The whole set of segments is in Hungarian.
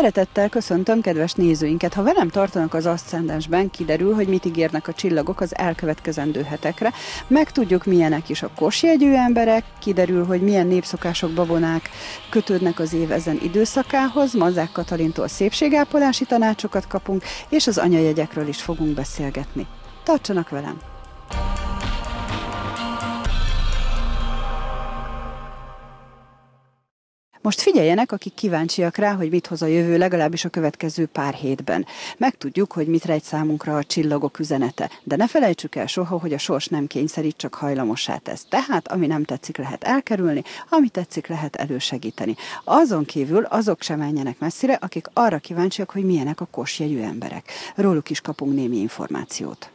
Szeretettel köszöntöm kedves nézőinket. Ha velem tartanak az Aszcendensben, kiderül, hogy mit ígérnek a csillagok az elkövetkezendő hetekre. Megtudjuk, milyenek is a kosjegyű emberek, kiderül, hogy milyen népszokások, babonák kötődnek az év ezen időszakához. Mazák Katalintól szépségápolási tanácsokat kapunk, és az anyajegyekről is fogunk beszélgetni. Tartsanak velem! Most figyeljenek, akik kíváncsiak rá, hogy mit hoz a jövő legalábbis a következő pár hétben. Megtudjuk, hogy mit rejt számunkra a csillagok üzenete, de ne felejtsük el soha, hogy a sors nem kényszerít, csak hajlamossá tesz. Tehát, ami nem tetszik, lehet elkerülni, ami tetszik, lehet elősegíteni. Azon kívül azok sem menjenek messzire, akik arra kíváncsiak, hogy milyenek a kosjegyű emberek. Róluk is kapunk némi információt.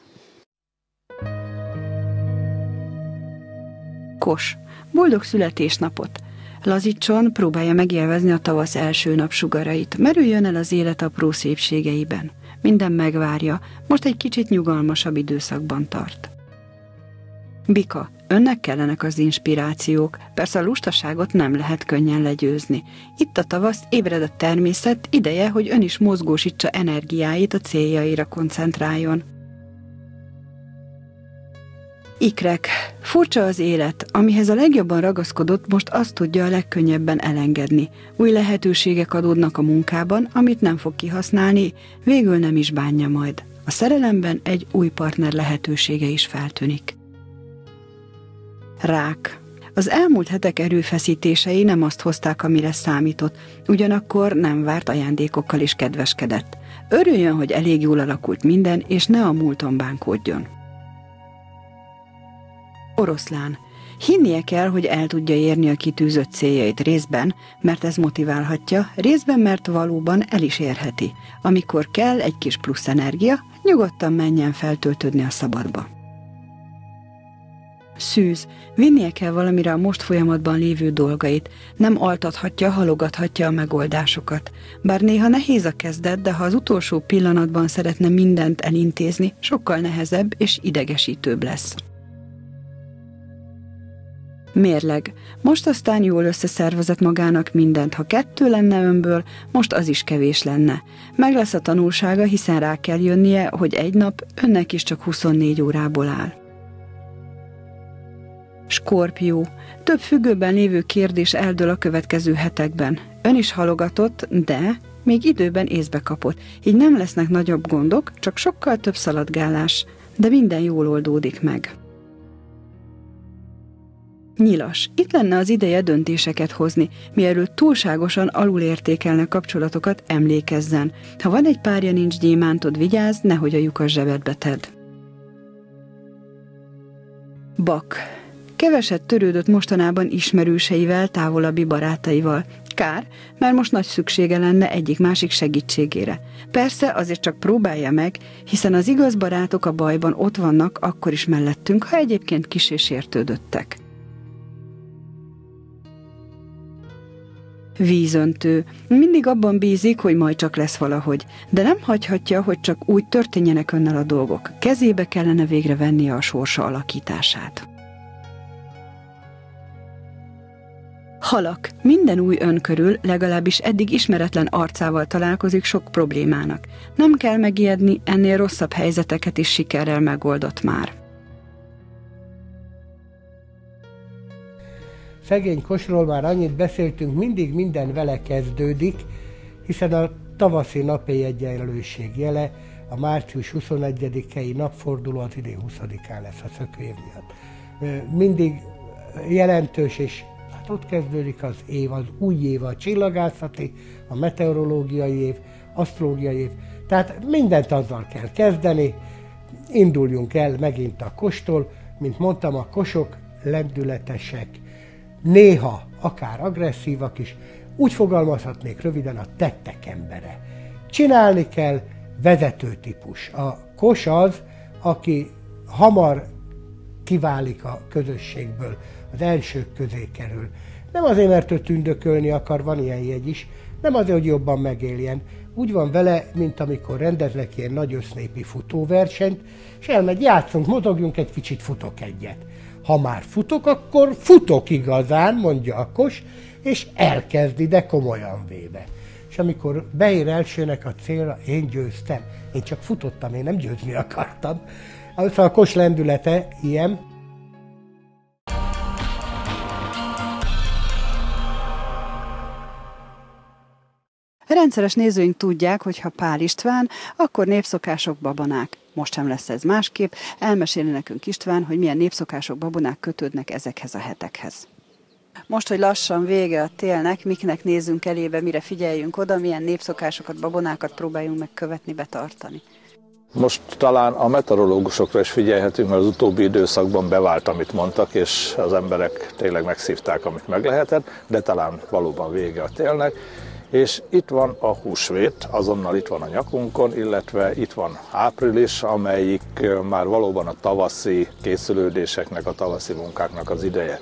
Kos. Boldog születésnapot! Lazítson, próbálja megélvezni a tavasz első napsugarait, merüljön el az élet apró szépségeiben. Minden megvárja, most egy kicsit nyugalmasabb időszakban tart. Bika, önnek kellenek az inspirációk, persze a lustaságot nem lehet könnyen legyőzni. Itt a tavasz, ébred a természet, ideje, hogy ön is mozgósítsa energiáit a céljaira koncentráljon. Ikrek. Furcsa az élet, amihez a legjobban ragaszkodott, most azt tudja a legkönnyebben elengedni. Új lehetőségek adódnak a munkában, amit nem fog kihasználni, végül nem is bánja majd. A szerelemben egy új partner lehetősége is feltűnik. Rák. Az elmúlt hetek erőfeszítései nem azt hozták, amire számított, ugyanakkor nem várt ajándékokkal is kedveskedett. Örüljön, hogy elég jól alakult minden, és ne a múlton bánkódjon. Oroszlán. Hinnie kell, hogy el tudja érni a kitűzött céljait részben, mert ez motiválhatja, részben, mert valóban el is érheti. Amikor kell egy kis plusz energia, nyugodtan menjen feltöltődni a szabadba. Szűz. Vinnie kell valamire a most folyamatban lévő dolgait. Nem altathatja, halogathatja a megoldásokat. Bár néha nehéz a kezdet, de ha az utolsó pillanatban szeretne mindent elintézni, sokkal nehezebb és idegesítőbb lesz. Mérleg. Most aztán jól összeszervezett magának mindent. Ha kettő lenne önből, most az is kevés lenne. Meg lesz a tanulsága, hiszen rá kell jönnie, hogy egy nap önnek is csak 24 órából áll. Skorpió. Több függőben lévő kérdés eldől a következő hetekben. Ön is halogatott, de még időben észbe kapott. Így nem lesznek nagyobb gondok, csak sokkal több szaladgálás. De minden jól oldódik meg. Nyilas. Itt lenne az ideje döntéseket hozni, mielőtt túlságosan alulértékelne kapcsolatokat, emlékezzen. Ha van egy párja, nincs gyémántod, vigyázz, nehogy a lyukas zsebedbe tedd. Bak. Keveset törődött mostanában ismerőseivel, távolabbi barátaival. Kár, mert most nagy szüksége lenne egyik-másik segítségére. Persze azért csak próbálja meg, hiszen az igaz barátok a bajban ott vannak akkor is mellettünk, ha egyébként kis és Vízöntő. Mindig abban bízik, hogy majd csak lesz valahogy, de nem hagyhatja, hogy csak úgy történjenek önnel a dolgok. Kezébe kellene végre vennie a sorsa alakítását. Halak. Minden új ön körül, legalábbis eddig ismeretlen arcával találkozik sok problémának. Nem kell megijedni, ennél rosszabb helyzeteket is sikerrel megoldott már. Szegény Kosról már annyit beszéltünk, mindig minden vele kezdődik, hiszen a tavaszi napi egyenlőség jele, a március 21-i napforduló az idén 20-án lesz a szökőév miatt. Mindig jelentős, és hát ott kezdődik az év, az új év, a csillagászati, a meteorológiai év, asztrológiai év, tehát mindent azzal kell kezdeni, induljunk el megint a kostól, mint mondtam, a kosok lendületesek, néha akár agresszívak is, úgy fogalmazhatnék röviden a tettek embere. Csinálni kell vezető típus. A kos az, aki hamar kiválik a közösségből, az elsők közé kerül. Nem azért, mert ő tündökölni akar, van ilyen jegy is, nem azért, hogy jobban megéljen. Úgy van vele, mint amikor rendezlek ilyen nagy össznépi futóversenyt, és elmegy, játszunk, mozogjunk egy kicsit, futok egyet ha már futok, akkor futok igazán, mondja a kos, és elkezdi, de komolyan véve. és amikor beér elsőnek a célra, én győztem. Én csak futottam, én nem győzni akartam. Az a kos lendülete ilyen. Rendszeres nézőink tudják, hogy ha Pál István, akkor népszokások babonák. Most sem lesz ez másképp, elmeséli nekünk István, hogy milyen népszokások, babonák kötődnek ezekhez a hetekhez. Most, hogy lassan vége a télnek, miknek nézzünk elébe, mire figyeljünk oda, milyen népszokásokat, babonákat próbáljunk megkövetni, betartani. Most talán a meteorológusokra is figyelhetünk, mert az utóbbi időszakban bevált, amit mondtak, és az emberek tényleg megszívták, amit meg lehetett, de talán valóban vége a télnek. És itt van a húsvét, azonnal itt van a nyakunkon, illetve itt van április, amelyik már valóban a tavaszi készülődéseknek, a tavaszi munkáknak az ideje.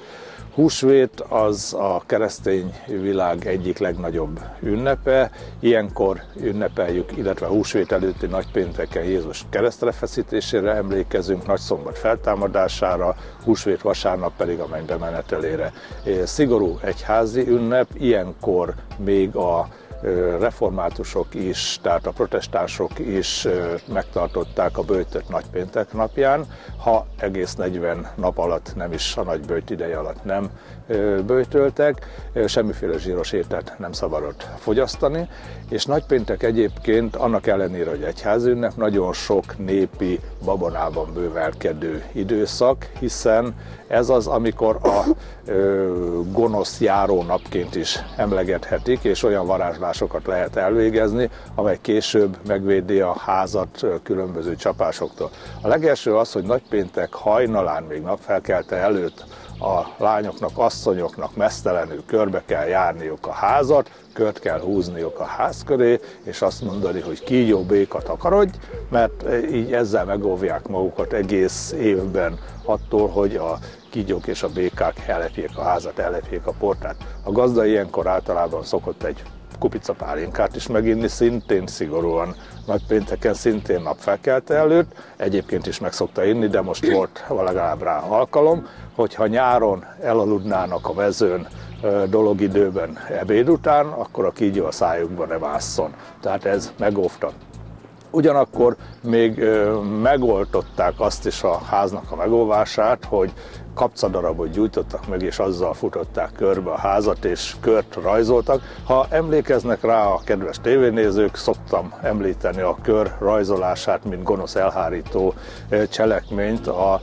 Húsvét az a keresztény világ egyik legnagyobb ünnepe. Ilyenkor ünnepeljük, illetve húsvét előtti nagypénteken Jézus keresztre feszítésére emlékezünk, nagyszombat feltámadására, húsvét vasárnap pedig a mennybe menetelére. Szigorú egyházi ünnep, ilyenkor még a reformátusok is, tehát a protestánsok is megtartották a bőtöt nagypéntek napján, ha egész 40 nap alatt nem is a nagybőjt ideje alatt nem bőtöltek, semmiféle zsíros ételt nem szabadott fogyasztani, és nagypéntek egyébként annak ellenére, hogy egyházünnep, nagyon sok népi babonában bővelkedő időszak, hiszen ez az, amikor a ö, gonosz járó napként is emlegethetik, és olyan varázslásokat lehet elvégezni, amely később megvédi a házat különböző csapásoktól. A legelső az, hogy nagypéntek hajnalán, még napfelkelte előtt a lányoknak, asszonyoknak mesztelenül körbe kell járniuk a házat, kört kell húzniuk a ház köré, és azt mondani, hogy kígyó béka takarodj, mert így ezzel megóvják magukat egész évben attól, hogy a kígyók és a békák elepjék a házat, elepjék a portát. A gazda ilyenkor általában szokott egy kupica pálinkát is meginni, szintén szigorúan nagy pénteken, szintén napfelkelte előtt. Egyébként is meg szokta inni, de most volt legalább rá alkalom, hogyha nyáron elaludnának a mezőn dologidőben ebéd után, akkor a kígyó a szájukba ne vásszon. Tehát ez megóvtat. Ugyanakkor még megoltották azt is a háznak a megóvását, hogy kapcadarabot gyújtottak meg, és azzal futották körbe a házat, és kört rajzoltak. Ha emlékeznek rá a kedves tévénézők, szoktam említeni a kör rajzolását, mint gonosz elhárító cselekményt a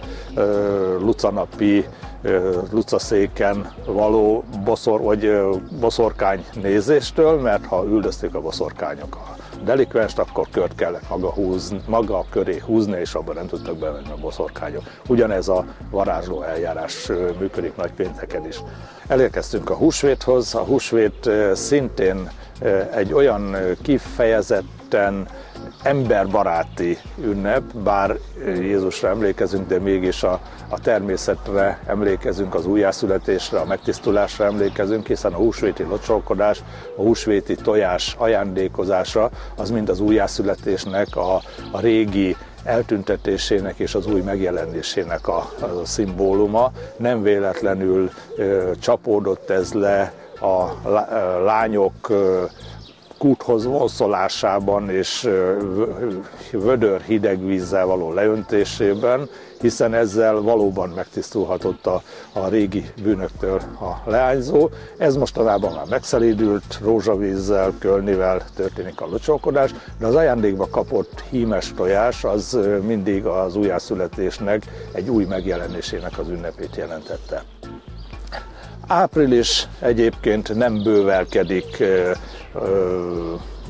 lucanapi lucaszéken való boszor, vagy boszorkány nézéstől, mert ha üldözték a boszorkányok a delikvenst, akkor kört kellett maga, húzni, maga köré húzni, és abban nem tudtak bevenni a boszorkányok. Ugyanez a varázsló eljárás működik nagy pénteken is. Elérkeztünk a húsvéthoz. A húsvét szintén egy olyan kifejezetten emberbaráti ünnep, bár Jézusra emlékezünk, de mégis a, a természetre emlékezünk, az újjászületésre, a megtisztulásra emlékezünk, hiszen a húsvéti locsolkodás, a húsvéti tojás ajándékozása az mind az újjászületésnek a, a régi eltüntetésének és az új megjelenésének a, a szimbóluma. Nem véletlenül ö, csapódott ez le a lányok kúthoz vonszolásában és vödör hideg vízzel való leöntésében, hiszen ezzel valóban megtisztulhatott a, a régi bűnöktől a leányzó. Ez mostanában már megszelídült, rózsavízzel, kölnivel történik a locsolkodás, de az ajándékba kapott hímes tojás az mindig az újjászületésnek egy új megjelenésének az ünnepét jelentette. Április egyébként nem bővelkedik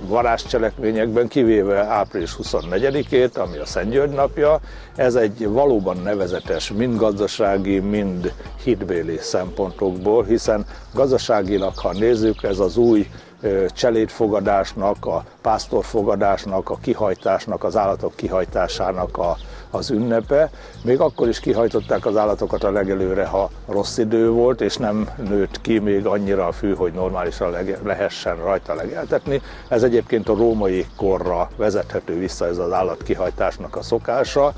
varázscselekményekben, kivéve április 24-ét, ami a Szent György napja. Ez egy valóban nevezetes mind gazdasági, mind hitbéli szempontokból, hiszen gazdaságilag, ha nézzük, ez az új cselédfogadásnak, a pásztorfogadásnak, a kihajtásnak, az állatok kihajtásának a az ünnepe. Még akkor is kihajtották az állatokat a legelőre, ha rossz idő volt, és nem nőtt ki még annyira a fű, hogy normálisan lehessen rajta legeltetni. Ez egyébként a római korra vezethető vissza ez az állatkihajtásnak a szokása,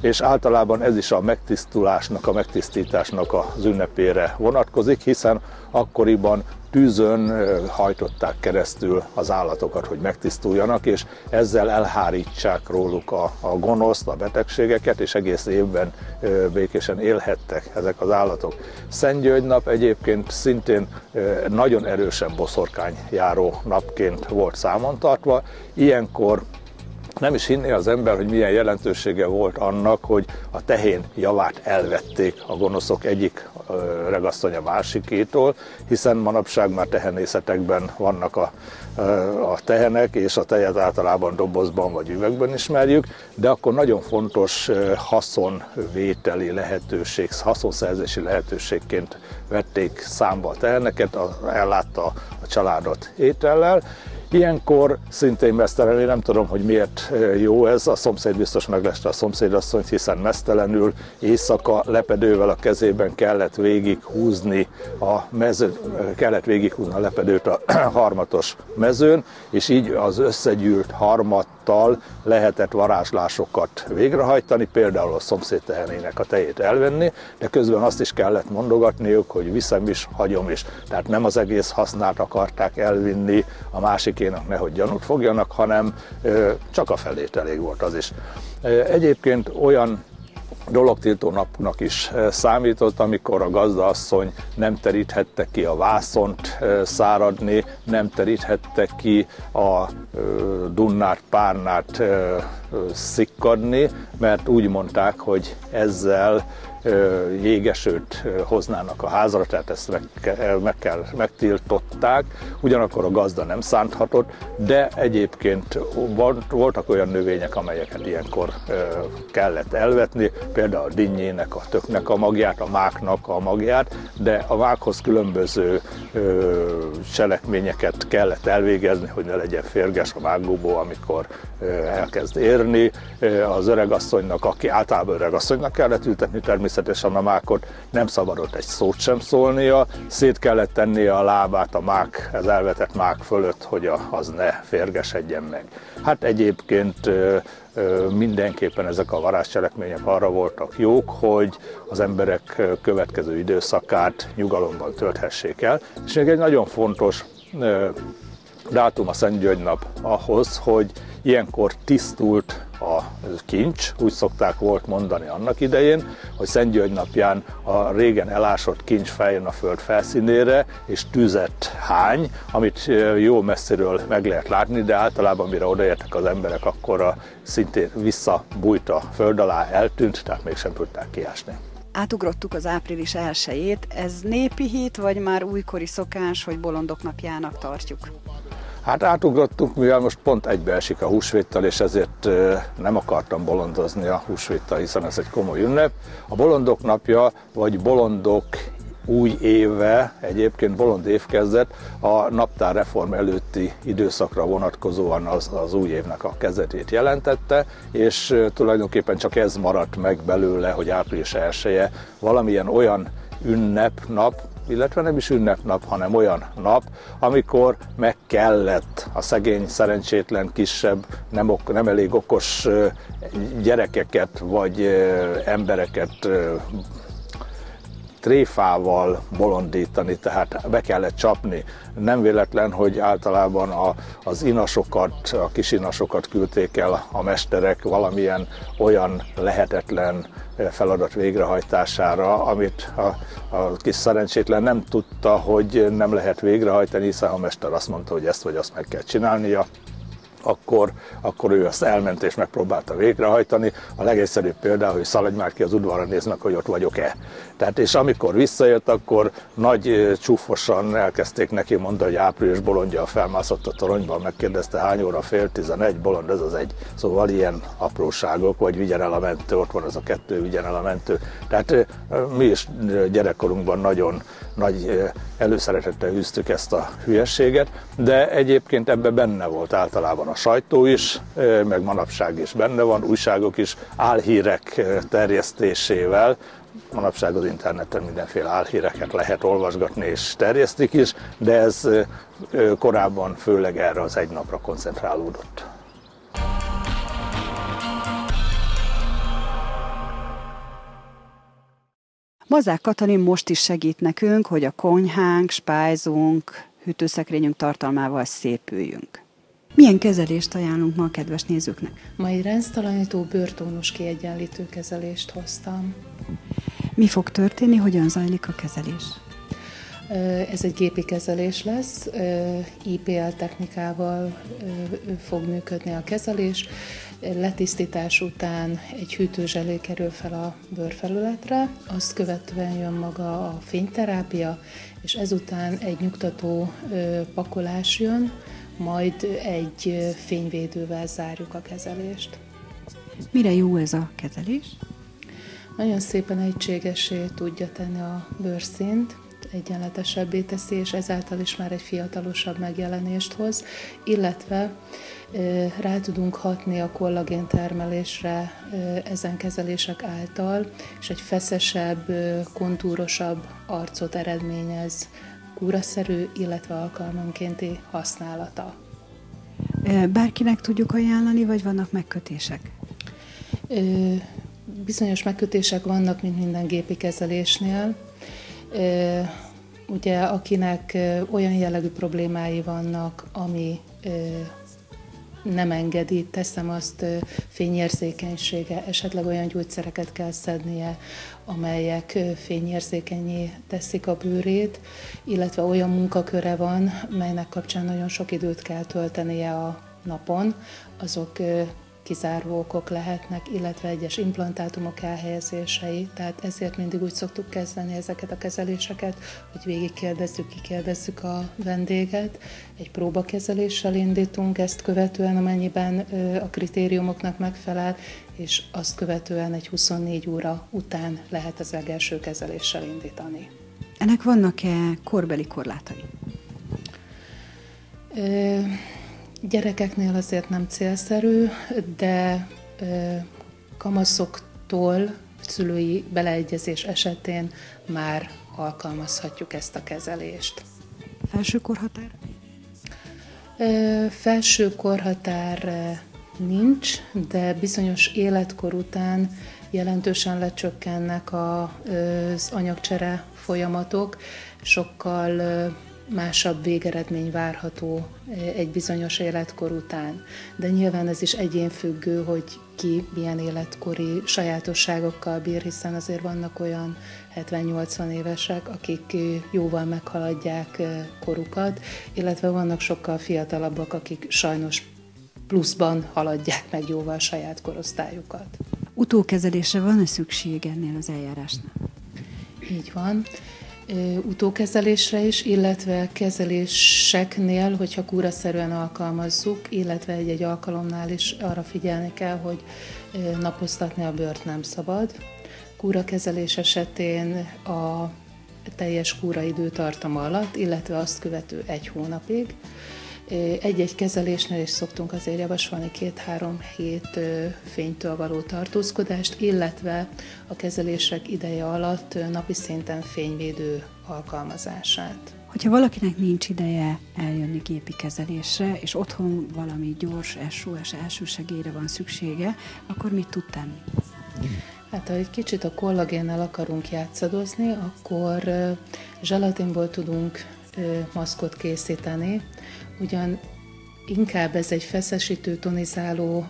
és általában ez is a megtisztulásnak, a megtisztításnak az ünnepére vonatkozik, hiszen akkoriban tűzön hajtották keresztül az állatokat, hogy megtisztuljanak, és ezzel elhárítsák róluk a, a gonoszt, a betegségeket, és egész évben békésen élhettek ezek az állatok. Szent György nap egyébként szintén nagyon erősen boszorkány járó napként volt számon tartva. Ilyenkor nem is hinné az ember, hogy milyen jelentősége volt annak, hogy a tehén javát elvették a gonoszok egyik a másikétól, hiszen manapság már tehenészetekben vannak a, a tehenek, és a tejet általában dobozban vagy üvegben ismerjük, de akkor nagyon fontos haszonvételi lehetőség, haszonszerzési lehetőségként vették számba a teheneket, ellátta a családot étellel, Ilyenkor szintén mesztelenül, nem tudom, hogy miért jó ez, a szomszéd biztos megleste a szomszédasszonyt, hiszen mesztelenül éjszaka lepedővel a kezében kellett végig húzni a mezőn, kellett végig húzni a lepedőt a harmatos mezőn, és így az összegyűlt harmat által lehetett varázslásokat végrehajtani, például a szomszéd tehenének a tejét elvenni, de közben azt is kellett mondogatniuk, hogy viszem is, hagyom is. Tehát nem az egész hasznát akarták elvinni a másikénak, nehogy gyanút fogjanak, hanem csak a felét elég volt az is. Egyébként olyan dologtiltó napnak is számított, amikor a gazdaasszony nem teríthette ki a vászont száradni, nem teríthette ki a dunnát, párnát szikkadni, mert úgy mondták, hogy ezzel jégesőt hoznának a házra, tehát ezt meg, meg kell, megtiltották, ugyanakkor a gazda nem szánthatott, de egyébként voltak olyan növények, amelyeket ilyenkor kellett elvetni, például a dinnyének, a töknek a magját, a máknak a magját, de a mákhoz különböző cselekményeket kellett elvégezni, hogy ne legyen férges a mágóból, amikor elkezd érni. Az öregasszonynak, aki általában öregasszonynak kellett ültetni természetesen a mákot, nem szabadott egy szót sem szólnia, szét kellett tennie a lábát a mák, az elvetett mák fölött, hogy az ne férgesedjen meg. Hát egyébként mindenképpen ezek a varázscselekmények arra voltak jók, hogy az emberek következő időszakát nyugalomban tölthessék el. És még egy nagyon fontos dátum a Szent György nap ahhoz, hogy ilyenkor tisztult a kincs, úgy szokták volt mondani annak idején, hogy Szent György napján a régen elásott kincs feljön a föld felszínére, és tüzet hány, amit jó messziről meg lehet látni, de általában mire odaértek az emberek, akkor a szintén visszabújt a föld alá, eltűnt, tehát mégsem tudták kiásni. Átugrottuk az április elsőjét. Ez népi hét, vagy már újkori szokás, hogy bolondok napjának tartjuk? Hát átugrottunk, mivel most pont egybeesik a húsvéttal, és ezért nem akartam bolondozni a húsvéttal, hiszen ez egy komoly ünnep. A bolondok napja, vagy bolondok új éve, egyébként bolond évkezdet, a naptárreform előtti időszakra vonatkozóan az, az új évnek a kezdetét jelentette, és tulajdonképpen csak ez maradt meg belőle, hogy április 1 valamilyen olyan ünnepnap, illetve nem is ünnepnap, hanem olyan nap, amikor meg kellett a szegény, szerencsétlen, kisebb, nem, ok, nem elég okos gyerekeket vagy embereket tréfával bolondítani, tehát be kellett csapni. Nem véletlen, hogy általában a, az inasokat, a kis inasokat küldték el a mesterek valamilyen olyan lehetetlen feladat végrehajtására, amit a, a kis szerencsétlen nem tudta, hogy nem lehet végrehajtani, hiszen a mester azt mondta, hogy ezt vagy azt meg kell csinálnia, akkor, akkor ő azt elment és megpróbálta végrehajtani. A legegyszerűbb példa, hogy szaladj már ki az udvarra, néznek, hogy ott vagyok-e. Tehát és amikor visszajött, akkor nagy csúfosan elkezdték neki mondani, hogy április bolondja felmászott a toronyba, megkérdezte hány óra, fél tizenegy, bolond, ez az egy. Szóval ilyen apróságok, vagy vigyen el a mentő, ott van az a kettő, vigyen el a mentő. Tehát mi is gyerekkorunkban nagyon nagy előszeretettel hűztük ezt a hülyességet, de egyébként ebbe benne volt általában a sajtó is, meg manapság is benne van, újságok is álhírek terjesztésével, manapság az interneten mindenféle álhíreket lehet olvasgatni és terjesztik is, de ez korábban főleg erre az egy napra koncentrálódott. Mazák Katalin most is segít nekünk, hogy a konyhánk, spájzunk, hűtőszekrényünk tartalmával szépüljünk. Milyen kezelést ajánlunk ma a kedves nézőknek? Mai rendsztalanító bőrtónus kiegyenlítő kezelést hoztam. Mi fog történni, hogyan zajlik a kezelés? Ez egy gépi kezelés lesz, IPL technikával fog működni a kezelés. Letisztítás után egy hűtőzselé kerül fel a bőrfelületre, azt követően jön maga a fényterápia, és ezután egy nyugtató pakolás jön, majd egy fényvédővel zárjuk a kezelést. Mire jó ez a kezelés? Nagyon szépen egységesé tudja tenni a bőrszint, egyenletesebbé teszi, és ezáltal is már egy fiatalosabb megjelenést hoz, illetve rá tudunk hatni a kollagén termelésre ezen kezelések által, és egy feszesebb, kontúrosabb arcot eredményez kúraszerű, illetve alkalmankénti használata. Bárkinek tudjuk ajánlani, vagy vannak megkötések? Bizonyos megkötések vannak, mint minden gépi kezelésnél. Ugye, akinek olyan jellegű problémái vannak, ami nem engedi, teszem azt fényérzékenysége, esetleg olyan gyógyszereket kell szednie, amelyek fényérzékenyé teszik a bőrét, illetve olyan munkaköre van, melynek kapcsán nagyon sok időt kell töltenie a napon, azok kizáró okok lehetnek, illetve egyes implantátumok elhelyezései, tehát ezért mindig úgy szoktuk kezdeni ezeket a kezeléseket, hogy végig kérdezzük, kikérdezzük a vendéget, egy próbakezeléssel indítunk, ezt követően amennyiben a kritériumoknak megfelel, és azt követően egy 24 óra után lehet az legelső kezeléssel indítani. Ennek vannak-e korbeli korlátai? Gyerekeknél azért nem célszerű, de kamaszoktól szülői beleegyezés esetén már alkalmazhatjuk ezt a kezelést. Felső korhatár? Felső korhatár nincs, de bizonyos életkor után jelentősen lecsökkennek az anyagcsere folyamatok, sokkal másabb végeredmény várható eh, egy bizonyos életkor után. De nyilván ez is egyénfüggő, hogy ki milyen életkori sajátosságokkal bír, hiszen azért vannak olyan 70-80 évesek, akik eh, jóval meghaladják eh, korukat, illetve vannak sokkal fiatalabbak, akik sajnos pluszban haladják meg jóval saját korosztályukat. Utókezelésre van-e szükség ennél az eljárásnál? Így van utókezelésre is, illetve kezeléseknél, hogyha kúraszerűen alkalmazzuk, illetve egy-egy alkalomnál is arra figyelni kell, hogy napoztatni a bőrt nem szabad. Kúrakezelés esetén a teljes kúra időtartama alatt, illetve azt követő egy hónapig, egy-egy kezelésnél is szoktunk azért javasolni két-három hét fénytől való tartózkodást, illetve a kezelések ideje alatt napi szinten fényvédő alkalmazását. Hogyha valakinek nincs ideje eljönni gépi kezelésre, és otthon valami gyors SOS elsősegélyre van szüksége, akkor mit tud tenni? Hát ha egy kicsit a kollagénnel akarunk játszadozni, akkor zselatinból tudunk maszkot készíteni, ugyan inkább ez egy feszesítő, tonizáló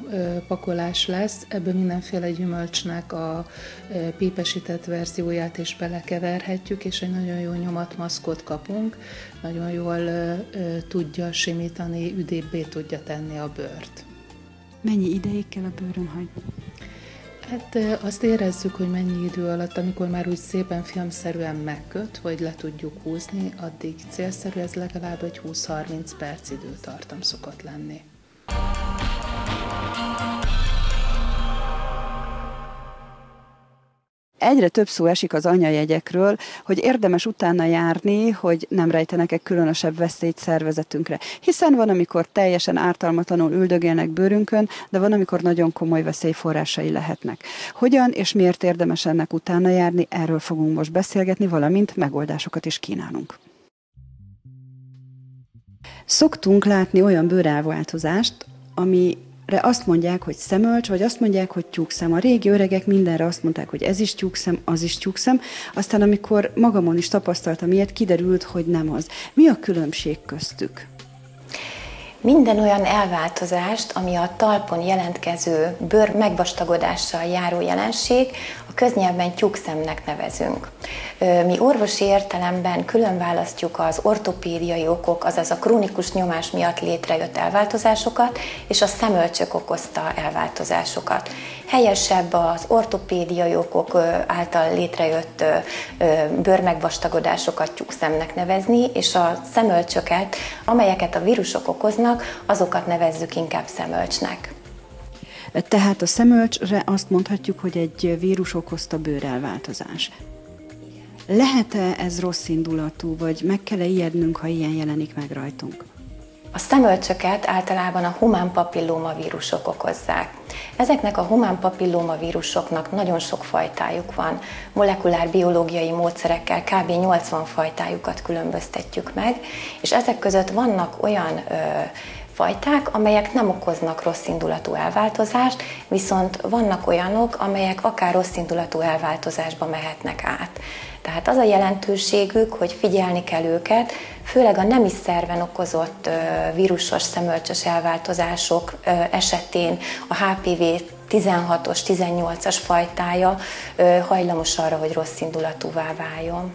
pakolás lesz, ebből mindenféle gyümölcsnek a pípesített verzióját is belekeverhetjük, és egy nagyon jó nyomatmaszkot kapunk, nagyon jól tudja simítani, üdébbé tudja tenni a bőrt. Mennyi ideig kell a bőrön hagyni? Hát azt érezzük, hogy mennyi idő alatt, amikor már úgy szépen filmszerűen megköt, hogy le tudjuk húzni, addig célszerű ez legalább egy 20-30 perc időtartam szokott lenni. Egyre több szó esik az anyajegyekről, hogy érdemes utána járni, hogy nem rejtenek-e különösebb veszélyt szervezetünkre. Hiszen van, amikor teljesen ártalmatlanul üldögélnek bőrünkön, de van, amikor nagyon komoly veszélyforrásai lehetnek. Hogyan és miért érdemes ennek utána járni, erről fogunk most beszélgetni, valamint megoldásokat is kínálunk. Szoktunk látni olyan bőrelváltozást, ami azt mondják, hogy szemölcs, vagy azt mondják, hogy tyúkszem. A régi öregek mindenre azt mondták, hogy ez is tyúkszem, az is tyúkszem. Aztán, amikor magamon is tapasztaltam ilyet, kiderült, hogy nem az. Mi a különbség köztük? Minden olyan elváltozást, ami a talpon jelentkező bőr megvastagodással járó jelenség, a köznyelvben tyúkszemnek nevezünk. Mi orvosi értelemben külön választjuk az ortopédiai okok, azaz a krónikus nyomás miatt létrejött elváltozásokat, és a szemölcsök okozta elváltozásokat. Helyesebb az ortopédiai okok által létrejött bőrmegvastagodásokat tyúkszemnek nevezni, és a szemölcsöket, amelyeket a vírusok okoznak, azokat nevezzük inkább szemölcsnek. Tehát a szemölcsre azt mondhatjuk, hogy egy vírus okozta bőrelváltozás. Lehet-e ez rossz indulatú, vagy meg kell-e ijednünk, ha ilyen jelenik meg rajtunk? A szemölcsöket általában a humán papillóma vírusok okozzák. Ezeknek a humán papillóma vírusoknak nagyon sok fajtájuk van. Molekulár biológiai módszerekkel kb. 80 fajtájukat különböztetjük meg, és ezek között vannak olyan ö, fajták, amelyek nem okoznak rossz indulatú elváltozást, viszont vannak olyanok, amelyek akár rossz indulatú elváltozásba mehetnek át. Tehát az a jelentőségük, hogy figyelni kell őket, főleg a nemi szerven okozott vírusos szemölcsös elváltozások esetén a HPV 16-os, 18-as fajtája hajlamos arra, hogy rossz indulatúvá váljon.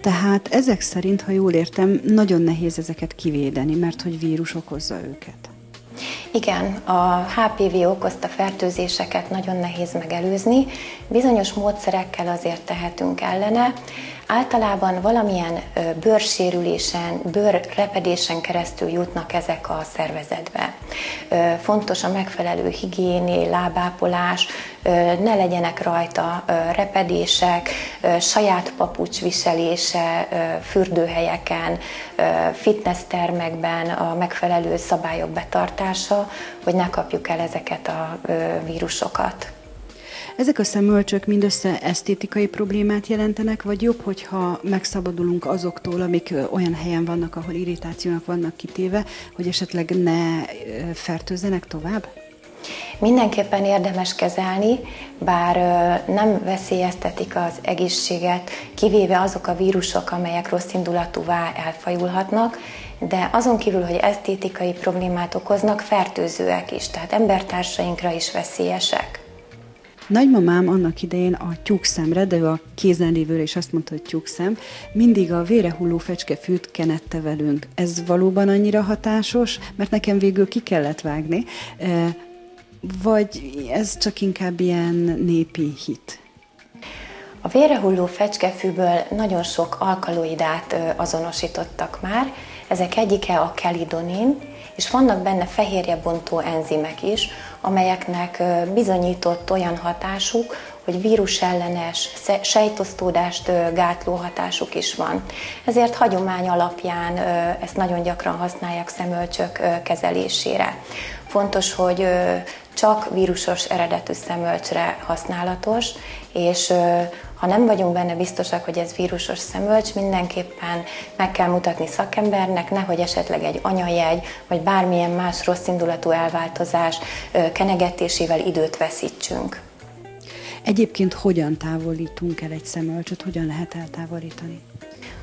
Tehát ezek szerint, ha jól értem, nagyon nehéz ezeket kivédeni, mert hogy vírus okozza őket. Igen, a HPV okozta fertőzéseket nagyon nehéz megelőzni, bizonyos módszerekkel azért tehetünk ellene. Általában valamilyen bőrsérülésen, bőrrepedésen keresztül jutnak ezek a szervezetbe. Fontos a megfelelő higiéné, lábápolás, ne legyenek rajta repedések, saját papucs viselése fürdőhelyeken, fitnesstermekben a megfelelő szabályok betartása, hogy ne kapjuk el ezeket a vírusokat. Ezek a szemölcsök mindössze esztétikai problémát jelentenek, vagy jobb, hogyha megszabadulunk azoktól, amik olyan helyen vannak, ahol irritációnak vannak kitéve, hogy esetleg ne fertőzzenek tovább? Mindenképpen érdemes kezelni, bár nem veszélyeztetik az egészséget, kivéve azok a vírusok, amelyek rossz indulatúvá elfajulhatnak, de azon kívül, hogy esztétikai problémát okoznak, fertőzőek is, tehát embertársainkra is veszélyesek. Nagymamám annak idején a tyúkszemre, de ő a kézen lévőre is azt mondta, hogy tyúkszem, mindig a vérehulló fecskefűt kenette velünk. Ez valóban annyira hatásos, mert nekem végül ki kellett vágni, vagy ez csak inkább ilyen népi hit? A vérehulló fecskefűből nagyon sok alkaloidát azonosítottak már, ezek egyike a kelidonin, és vannak benne fehérjebontó enzimek is, amelyeknek bizonyított olyan hatásuk, hogy vírusellenes, sejtosztódást gátló hatásuk is van. Ezért hagyomány alapján ezt nagyon gyakran használják szemölcsök kezelésére. Fontos, hogy csak vírusos eredetű szemölcsre használatos, és ha nem vagyunk benne biztosak, hogy ez vírusos szemölcs, mindenképpen meg kell mutatni szakembernek, nehogy esetleg egy anyajegy, vagy bármilyen más rossz indulatú elváltozás kenegetésével időt veszítsünk. Egyébként hogyan távolítunk el egy szemölcsöt, hogyan lehet eltávolítani?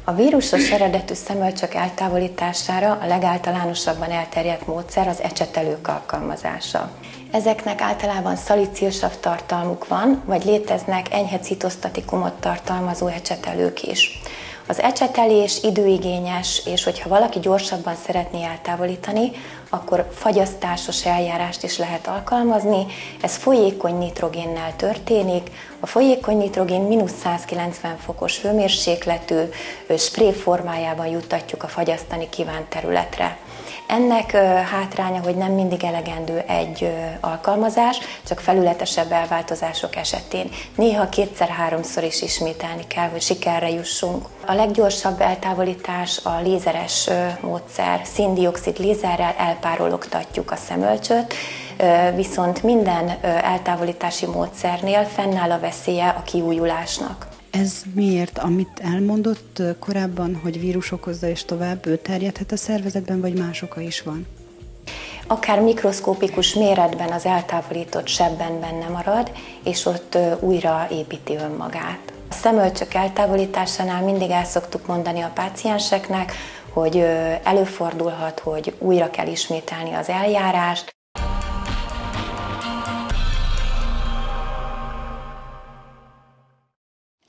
A vírusos eredetű szemölcsök eltávolítására a legáltalánosabban elterjedt módszer az ecsetelők alkalmazása. Ezeknek általában szalicilsav tartalmuk van, vagy léteznek enyhe citosztatikumot tartalmazó ecsetelők is. Az ecsetelés időigényes, és hogyha valaki gyorsabban szeretné eltávolítani, akkor fagyasztásos eljárást is lehet alkalmazni. Ez folyékony nitrogénnel történik. A folyékony nitrogén mínusz 190 fokos hőmérsékletű spré formájában juttatjuk a fagyasztani kívánt területre. Ennek hátránya, hogy nem mindig elegendő egy alkalmazás, csak felületesebb elváltozások esetén. Néha kétszer-háromszor is ismételni kell, hogy sikerre jussunk. A leggyorsabb eltávolítás a lézeres módszer. Széndiokszid lézerrel elpárologtatjuk a szemölcsöt, viszont minden eltávolítási módszernél fennáll a veszélye a kiújulásnak. Ez miért, amit elmondott korábban, hogy vírus okozza és tovább terjedhet a szervezetben, vagy más oka is van? akár mikroszkópikus méretben az eltávolított sebben benne marad, és ott újra építi önmagát. A szemölcsök eltávolításánál mindig el szoktuk mondani a pácienseknek, hogy előfordulhat, hogy újra kell ismételni az eljárást,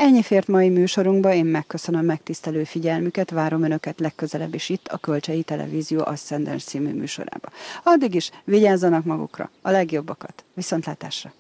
Ennyi fért mai műsorunkba, én megköszönöm megtisztelő figyelmüket, várom Önöket legközelebb is itt a Kölcsei Televízió Ascendens című műsorába. Addig is vigyázzanak magukra, a legjobbakat. Viszontlátásra!